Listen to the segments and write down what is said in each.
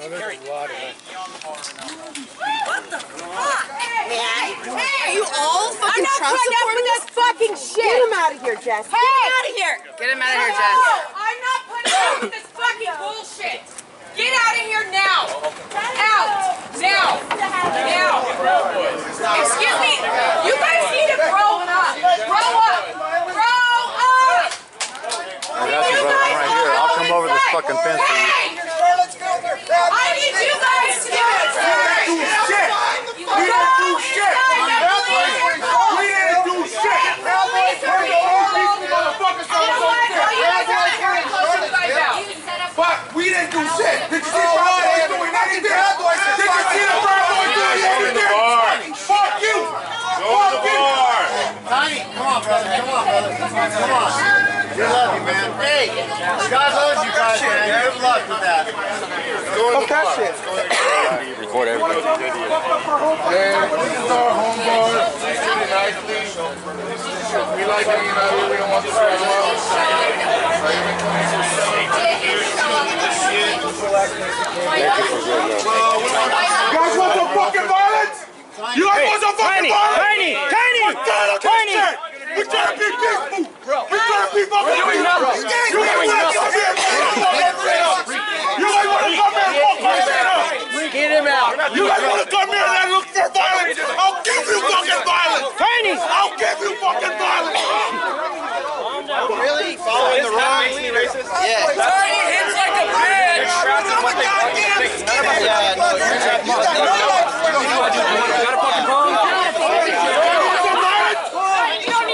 fucking carry. What the fuck? Man, are you all fucking I'm not Trump putting up with this fucking shit. Get him out of here, Jess. Hey! Get him out of here. Get him out of here, No, I'm not putting up with this fucking bullshit. Get out of here now. Out. Now. Now. Excuse me. You guys need to grow up. Grow up. Grow up. That's You what I'm right here. I'll come over this fucking fence for you. Hey! I need you guys to get inside. We didn't do shit. We didn't do shit. Motherfuckers But we didn't do shit. Did you see Brown Boy doing anything? Did you see the Brown Boy doing anything? Fuck you. Fuck you. Tiny, come on, brother. Come on, brother. Come on. We love you, man. Hey, God loves you guys, man. Good luck with that. Go in the car. Record everybody. Yeah, this is our home bar. Really nicely. We like hanging out here. We don't want to spread You guys want some fucking violence? You guys want some fucking violence? Tiny, Tiny, to Tiny. Shit. We're trying to be peaceful. We're trying to be fucking peaceful. You guys want to come here and fuck up? You guys want to come here and fuck shit up? Get him out. You guys want to come here and look for violence? I'll give you fucking violence. Tiny. I'll give you fucking violence. Really? Following the wrong leader? Yeah. Tiny hits like a bitch. I'm a goddamn Yeah, no, you're trapped. You got no life.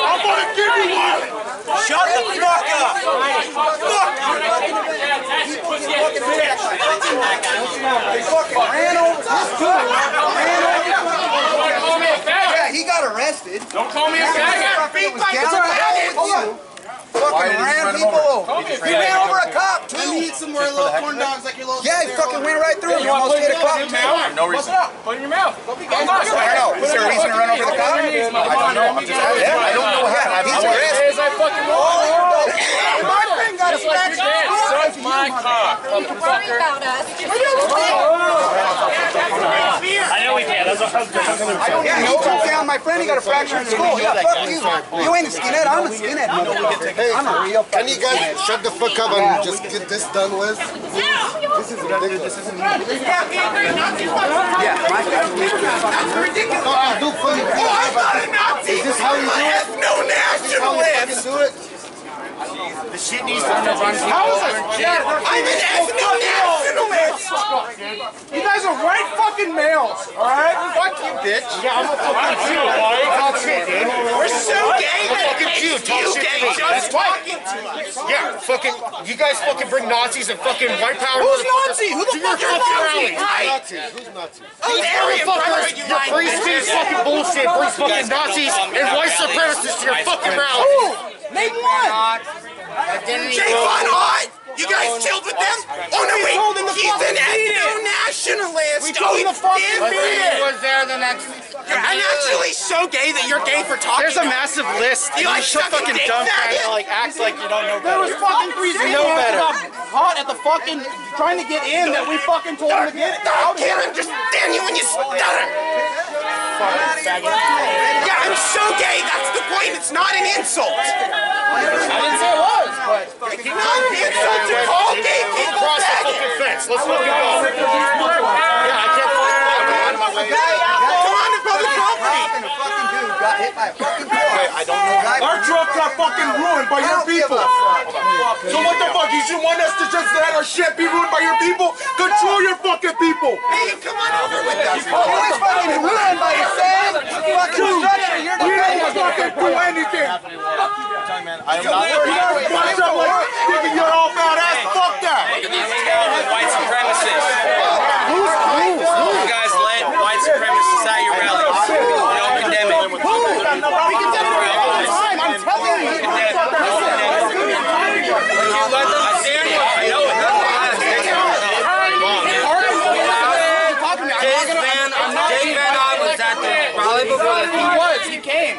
I'm gonna give you violence. Shut the fuck up. Yeah, he got arrested. Don't call me a faggot. He was down with you. Fucking ran people over. He ran over a cop too. I need some more little corn dogs like your little. Yeah, he fucking went right through him. He almost hit a cop too. No reason. Put it in your mouth. Don't be I don't know. Is there a reason to run over the cop? I don't know. I'm just. I don't know what happened. He's arrested. I fucking My thing got a scratch. Suck my cock. Worry about us. I know we can. That's what I was doing. Yeah, he took down my friend. He got a fracture in the skull. Yeah, fuck you. You ain't a skinhead. I'm a skinhead, motherfucker. Hey, I'm a real can you guys shut the fuck up and just get this done with? This is ridiculous. Yeah, my family. Fucking do funny Oh, I'm not a Nazi. Is this how you do I it? have no How you nationalist. do it? The shit needs to run How is over. it? I'm an ethno-nationalist. You guys are white fucking males, alright? Fuck you, bitch. Yeah, I'm a fucking Jew. Talk shit, dude. We're so gay that fucking Jew. Talk shit to me. just That's white. talking to us. Yeah, fucking, you guys fucking bring Nazis and fucking white power. Who's Nazi? Who the fuck is Nazi? rally. Right. Nazi. Who's Nazi? Those Aryan Motherfuckers, you your free speech fucking bullshit brings fucking Nazis and white supremacists to your fucking rally. Name one. Jay Von Ott? You guys chilled with them? Oh no, wait. He's an ethno-nationalist. Oh, he's He was there the next. I'm actually so gay that you're gay for talking. There's a massive list. You and like you're so fucking dumb faggot? trying to like act like you don't know better. There was fucking three You know better. hot at the fucking trying to get in that we fucking told him to get I can't understand you when you stutter. Yeah, I'm so gay. That's the point. It's not an insult. I didn't say it was, but It's not an insult to call gay people Cross the faggots. Let's fucking go. Yeah, I can't fucking walk out of my way. Come on to public property. And a fucking dude got hit by a fucking car. I don't know. Our truck got fucking ruined by I your people. fuck. So what the fuck? You should want us to just let our shit be ruined by your people? Control your fucking people. Hey, you come on over with us. You was fucking ruined by the same fucking structure. You're We didn't the fucking do anything. I am You not. guys bunch up like thinking you're all badass. Fuck that. white supremacists.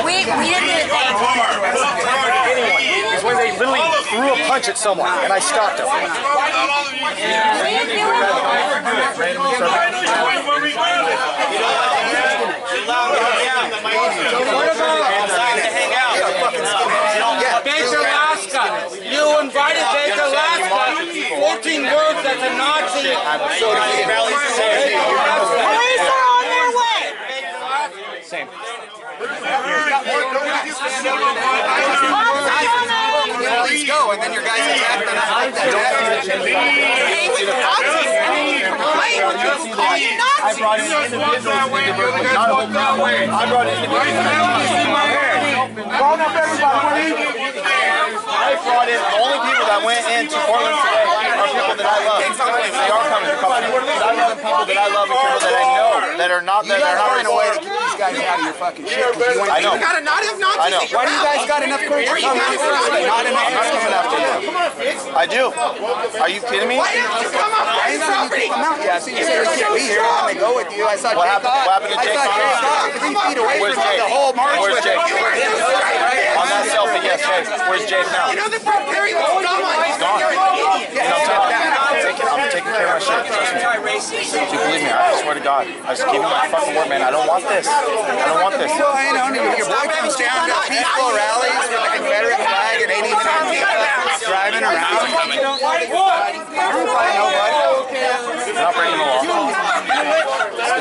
We, we didn't do anything. Hard. Fuck hard. Is when they literally threw a punch at someone and I stopped them. We didn't do anything. Baker Alaska. You invited Baker Alaska. 14 words that's a Nazi. Police are on their way. I that. Brought in the only people that went into Portland today are people that I love. They are coming people that I love and people that I know that are not that are not Find a way to racist. keep these guys out of your fucking shit. you I know. gotta not have I know. Why do you guys got enough courage to come for us? but Not enough. Not coming after you. I do. Are you kidding me? Why didn't you come up I ain't gonna property? keep out. I see you said can't be here. I'm gonna go with you. I saw What Jake happened- Hawk. what happened to I saw Jake? Hawk three feet away Where's from Jake? the whole march Where's with Jake? him. On that selfie, yes, Jake. Where's Jake now? You know the Perry was gone. He's gone. You're an idiot. Yeah, I'm, check that. I'm taking, I'm taking care of my shit. Trust me. Dude, believe me, I swear to God. I just gave you my fucking word, man. I don't want this. I don't want this. So I know your boy comes down to peaceful rallies with a Confederate flag and ain't even driving around. I don't fight nobody. You're not breaking the law.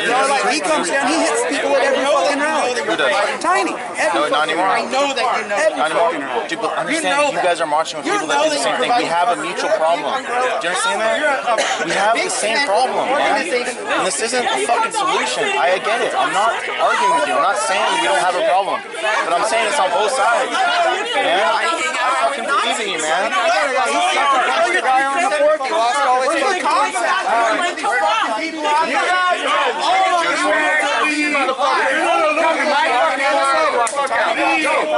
You know, like he comes down, he hits people at every fucking. Who does? Tiny. Every No, not anymore. rally. know that you know. Every Not fucking anymore. Dude, but understand, you guys are marching with people that do the same thing. We have a mutual problem. Do you understand that? We have the same problem, man. And this isn't a fucking solution. I get it. I'm not arguing with you. I'm not saying we don't have a problem. But I'm saying it's on both sides. Man, I fucking believe in you, man. He's sucking punch the guy on the fork. He lost all his fucking Okay. I, I don't know. I know Chinese, Chinese done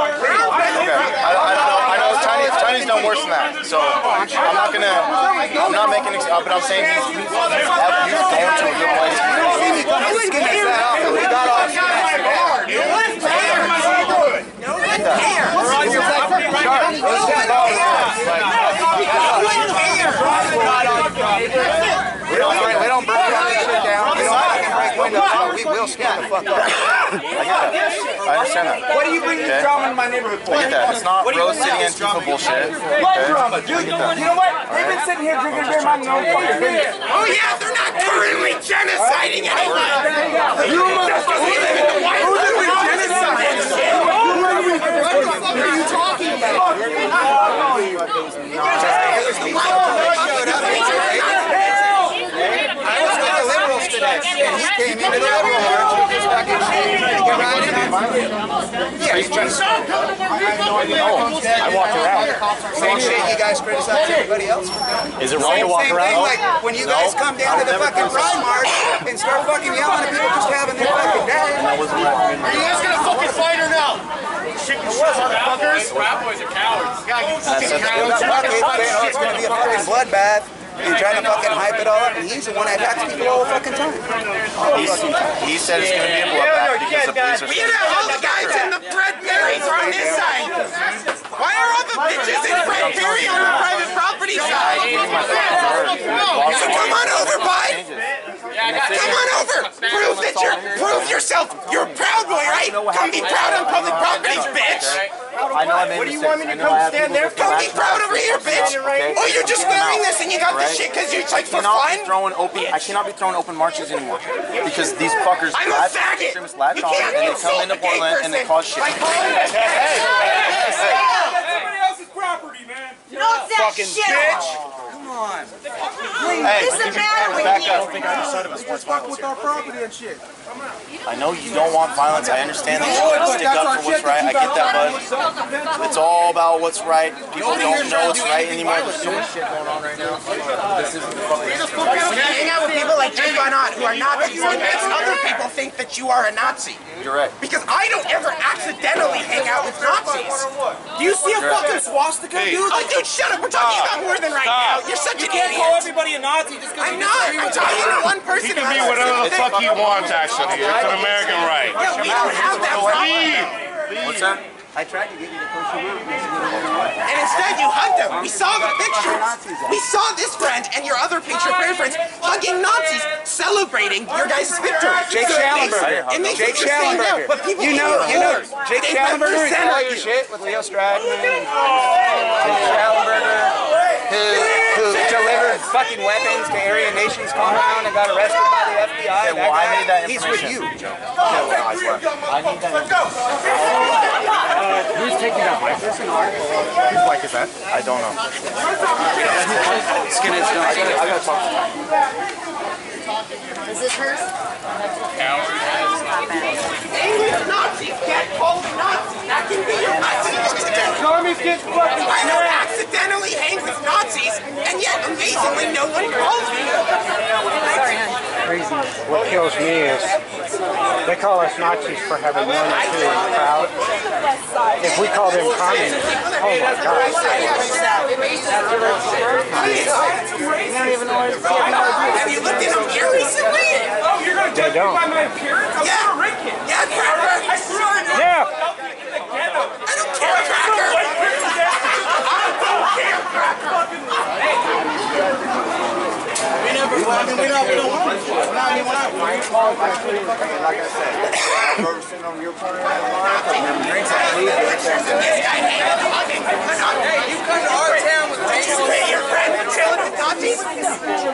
worse than that. So I'm not gonna. I'm not making. Ex- uh, but I'm saying he's, he's, he's going to a good place. He comes to skin us that we got all skin us We don't, break, we don't burn this shit down. We don't fucking break windows, the fuck up. I understand that. What do you bring okay. drama in my neighborhood for? I get that. It's not Rose City Antifa bullshit. What Okay? drama? Dude, you know what? They've been sitting here drinking beer, their own. Oh yeah, they're not currently genociding anyone. You motherfucker! We live in the White House. We genocide. What the fuck are you talking about? I was with the liberals today, and he came into the liberal march with his fucking shit. Get right in. Yeah, he's trying to I walked around. Same shit you guys criticize everybody else for. Is it wrong to walk Same thing, around? like when you guys come down to the fucking Pride March and start fucking yelling at people just having their fucking day. That wasn't right. Are you guys gonna fucking fight or no? Fuck it, saying, oh, it's gonna be a fucking bloodbath. And trying to fucking hype it all up, and he's the one that attacks people all the fucking time. He's, he said it's going to be a bloodbath because the police are You know, all the guys in the Fred Perry's are on this side. Why are all the bitches in Fred Perry on the private property side? So come on over, bud. Come on over. Prove that you're, prove yourself. You're a proud boy, right? Come be proud on public properties, bitch. I know I made What do you want me to come stand there for? Come be proud over here, bitch. Oh, you're just wearing this and you got this Right. shit because you're like for cannot fun? throwing open. I cannot be throwing open marches anymore because these fuckers I'm a latch- faggot. extremists latch You on can't and they come into a gay Portland and they person cause shit. by calling it a Everybody else's property, man. Knock that shit off. Come on. Hey, What's the matter with back you? up. Just fuck with our property and shit. I know you don't want violence. I understand that you want to stick up for what's right. I get that, but it's all about what's right. People don't know what's right anymore. There's so much shit going on right now. This isn't When you hang out with people like Jay Von Ott who are Nazis, it makes other people think that you are a Nazi. You're right. Because I don't ever accidentally hang out with Nazis. Do you see a fucking swastika, dude? Oh, dude, shut up. We're talking about more than right now. You're such You an can't call everybody a Nazi just because I'm not. I'm talking to one person. He can be whatever the fuck he wants, actually. It's an American right. Yeah, we don't have that problem. Leave! What's that? I tried to get you to push him out. And instead you hugged them. We saw the pictures. We saw this friend and your other picture prayer friends hugging Nazis, celebrating your guys' victory. Jake So Schallenberger. It makes Jake you out, Schallenberger. but people You know, you're you know. Jake They Schallenberger is all your shit with Leo Stratman. Jake Schallenberger, who, who delivered fucking weapons to Aryan Nations compound and got arrested by the FBI. Yeah, That well, I need that He's with information. you. Who's taking that mic? Whose mic is that? I don't know. Skinheads don't. I gotta, I gotta talk to him. Is this hers? English Nazis can't call them Nazis. That can be your Nazi. Tommy's getting fucking I don't accidentally hang with Nazis, and yet amazingly no one calls me. Crazy. What kills me is they call us Nazis for having one or two in the crowd. If we call them communists, oh my god. Have you looked at them here recently? Oh, you're gonna judge me don't. by my appearance? I'm Yeah. Puerto Rican. Yeah, Cracker. I grew up in Yeah. I don't care, Cracker. Like I said, whoever's sitting on your corner of the line, drinks and leaves. Hey, you come to our town with Did you create your friend and chilling with Nazis?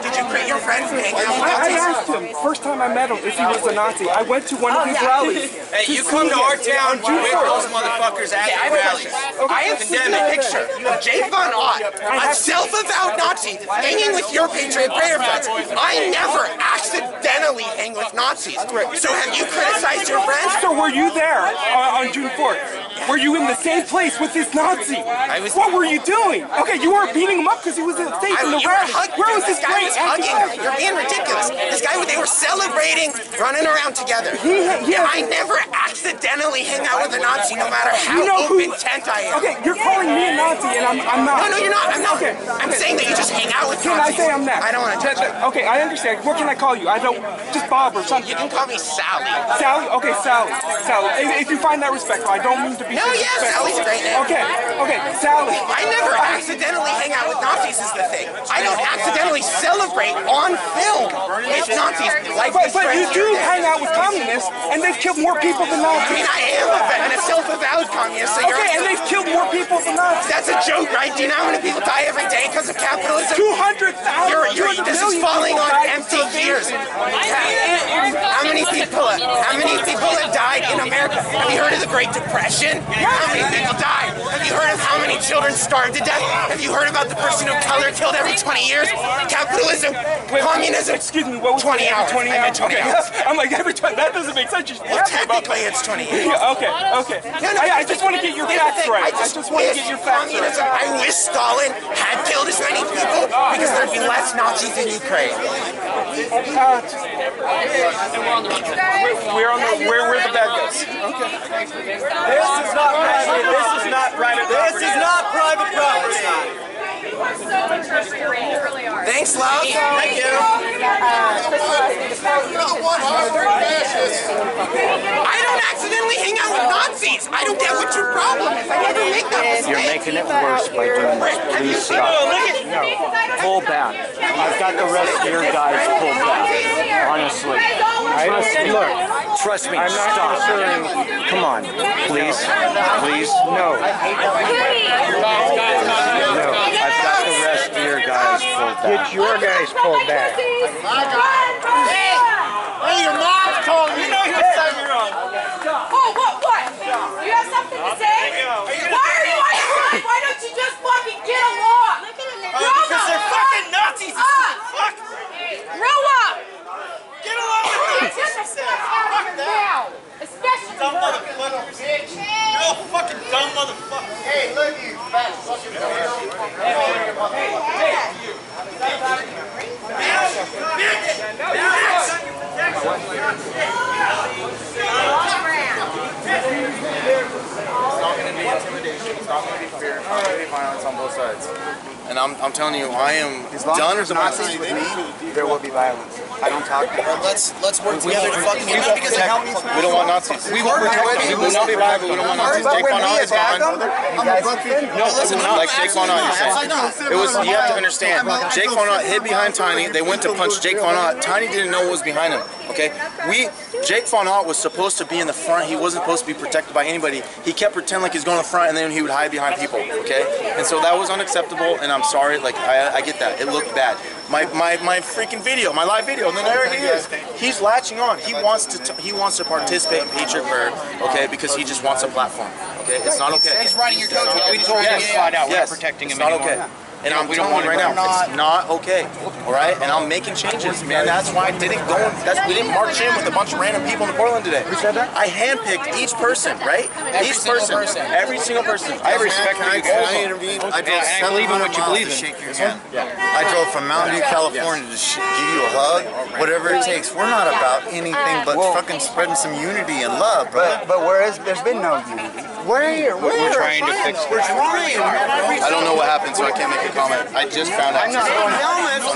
Did you create your friends and hang out with I asked him first time I met him if he was a Nazi. I went to one of his rallies. Hey, you come to our town with those motherfuckers at your rallies. I have seen a picture of Jay Von Ott, a self-avowed Nazi, hanging with your Patriot Prayer friends. I never accidentally hang with Nazis. So have you criticized your friends? So were you there uh, on June 4th? Were you in the same place with this Nazi? was- what were you doing? Okay, you weren't beating him up because he was I, in the you were rally. Where was this this guy was hugging You're being ridiculous. This guy, they were celebrating, running around together. He- yeah. I never accidentally hang out with a Nazi, no matter how You know who- open tent I am. Okay, you're calling me a Nazi and I'm, I'm not. No, no, you're not. I'm not. Okay. I'm saying that you just hang out with Can I say I'm next? I don't want to touch. Okay, I understand. What can I call you? I don't, just Bob or something. You can call me Sally. Sally? Okay, Sally. Sally. If, if you find that respectful, I don't mean to be No, yes. Sally's a great name. Okay, okay, Sally. I never accidentally hang out with Nazis is the thing. I don't accidentally celebrate on film with Nazis like But, but you do hang out with communists, and they've killed more people than Nazis. I Nazis. mean, I am a, and a self-avowed communist, so you're Okay, and they've killed more people than Nazis. That's a joke, right? Do you know how many people die every day because of capitalism? 200,000. You're, you're, this is falling on empty ears. How many people? How many people have died in America? Have you heard of the Great Depression? How many people died? Have you heard of how many children starved to death? Have you heard about the person of color killed every 20 years? Capitalism, communism. Excuse me, what was 20 hours. 20 I meant hours. 20 okay. hours. I'm like, every time, that doesn't make sense. You should Well, ask me about technically, it's 20 years. Yeah, okay, okay. I, I just want to get your facts thing, right. I just, just want to get your facts communism, right. I wish Stalin had killed as many people because there'd be less Nazis in Ukraine. Uh, we're on the, we're, we're the bad guys. Okay. This is not private. This is not private. This is not private property. Thanks, love. Thank you. I don't accidentally hang out with Nazis. I don't get what your problem is. I never make that mistake. You're making it worse by doing this. Please stop. No, pull back. I've got the rest of your guys pulled back. Honestly. I look. Trust me. I'm not stop. considering. Come on, please, please. No. No. I've got the rest of your guys pulled back. Get your guys pulled back. Hey, your mom's calling you. know you're wrong. Oh, what, what? You have something to say? Why are you on your line? Why don't you just fucking get along? Grow oh, Because they're fucking Nazis. Up. Fuck. Grow up. Get along with Get the fuck out of here. I'm, telling you, I am As long done as with my Nazis with me, there will be violence. I don't talk. Let's let's work together to fucking get out because We don't want Nazis. we were We will not be violent. We don't want Nazis. Jake Von we Ott is gone. them, you guys defend No, listen, like Jake Von Ott. It was, you have to understand, Jake Von Ott hid behind Tiny, they went to punch Jake Von Ott, Tiny didn't know what was behind him, okay? We, Jake Von Ott was supposed to be in the front, he wasn't supposed to be protected by anybody. He kept pretending like he's going to the front and then he would hide behind people, okay? And so that was unacceptable and I'm sorry, like, I, I get that, it looked bad. My, my, my freaking video, my live video, and then there he is. He's latching on, he wants to, t- he wants to participate in Patriot Bird, okay, because he just wants a platform, okay? It's not okay. He's riding your coattails. We told you yes, flat out, we're protecting him It's not okay. And I'm telling you right now, it's not okay. All right, and I'm making changes, man. That's why I didn't go. That's we didn't march in with a bunch of random people in Portland today. Who said that? I handpicked each person, right? Every each person, person. every single person. I respect Can I, you. can all I intervene? I drove and I believe in what you believe in. shake your hand. I drove from Mountain View, California to give you a hug, whatever it takes. We're not about anything but fucking spreading some unity and love, bro. But but whereas there's been no unity. Where? Where? We're trying to fix We're trying. I don't know what happened, so I can't make a comment. I just found out. I'm not going helmets.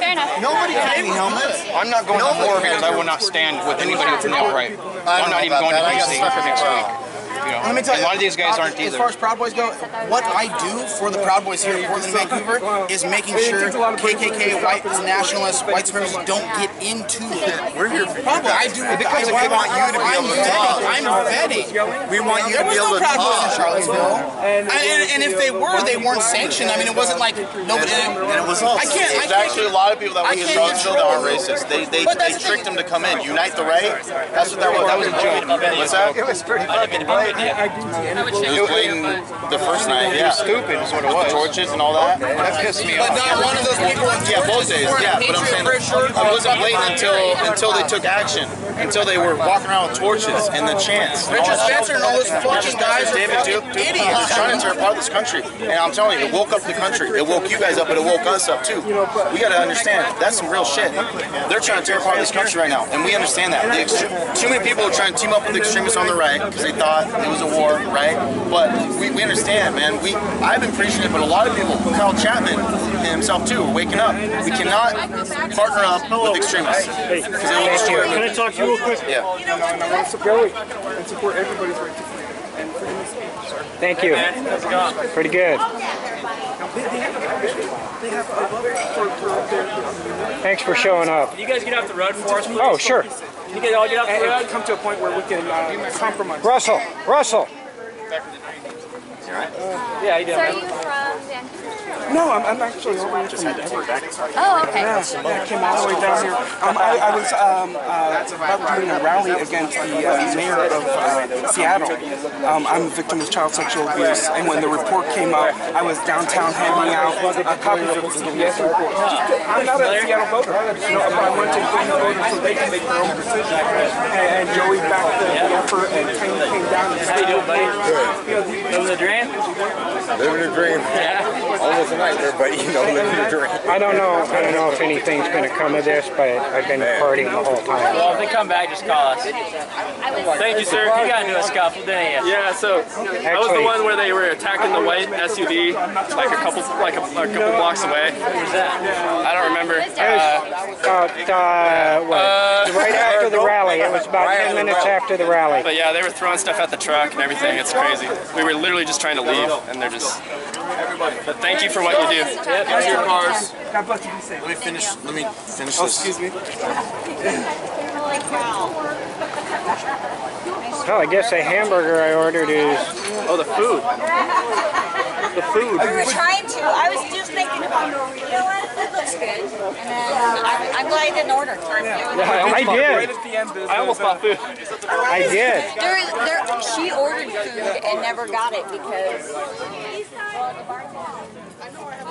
Fair enough. Nobody got any helmets. I'm not going to war because I will not stand with anybody with an outright. I'm not even going to DC next week. You know, Let me tell you, a lot of these guys aren't As far as Proud Boys go, what I do for the Proud Boys here in Portland, Vancouver, is making sure KKK, white nationalists, white supremacists don't get into it. We're here for you I do. Because I, we want you to be able to talk. I'm vetting. We want you to There was be able no to Proud Boys in talk. Charlottesville, and, and, and if they were, they weren't sanctioned. I mean, it wasn't like nobody. And it was us. I can't. There's actually a lot of people that we in Charlottesville that aren't racist. They they, they tricked them to come in. Unite the right. That's what that was. That was a joke. What's that? It was pretty fucking blatant. It was blatant the first night. Yeah. Stupid is what it With the was. torches and all that. That pissed me But off. not one of those people. Yeah, both days. Yeah, but I'm saying it wasn't blatant until until they took action. Until they were walking around with torches and the chants. Richard Spencer and all those Richard fucking guys are David Duke, fucking dude, idiots. He's trying to tear apart this country. And I'm telling you, it woke up the country. It woke you guys up, but it woke us up too. We got to understand that's some real shit. They're trying to tear apart this country right now, and we understand that. The too many people are trying to team up with the extremists on the right because they thought it was a war, right? But we, we understand, man. We I've been preaching it, but a lot of people, Kyle Chapman himself too, are waking up. We cannot partner up with extremists because it will destroy Can I talk to you real quick? Yeah. Joey, and support everybody's right to freedom and freedom of speech. Thank you. Pretty good. Thanks for showing up. Can you guys get off the road for us, please? Oh, sure. Can you guys all get off the road? And come to a point where we can uh, compromise. Russell, Russell. Yeah, you So are do. you from Vancouver? No, I'm, I'm actually over from Denver. Oh, okay. Yeah, yeah, I came all the way down here. Um, I, I was um, uh, about doing a rally against the uh, mayor of uh, Seattle. Um, I'm a victim of child sexual abuse, and when the report came out, I was downtown handing out uh, copies of the CPS report. I'm not a Seattle voter, you know, but I want to bring the voters so they can make their own decision. And, and Joey backed the, the effort, and Tiny came down and How you doing, buddy? You know, the, Living the dream? Living a dream. Almost a nightmare, but you know, living a dream. I don't know. I don't know if anything's going to come of this, but I've been partying the whole time. Well, if they come back, just call us. Thank you, sir. You got into a scuffle, didn't you? Yeah, so that was the one where they were attacking the white SUV like a couple like a, a couple blocks away. Who's that? I don't remember. About uh, what? right after the rally. It was about 10 minutes after the rally. But yeah, they were throwing stuff at the truck and everything. It's crazy. We were literally just trying to leave, and they're just. But thank you for what you do. Here's your cars. God bless you. Be safe. Let me finish. Let me finish Oh, this. excuse me. Well, oh, I guess the hamburger I ordered is Oh, the food. The food. We were trying to. I was just thinking about, you know what, that looks good. And then I'm, I'm glad I didn't order. Yeah, I did. I almost bought food. I did. There, there, she ordered food and never got it because the bartender. I know I have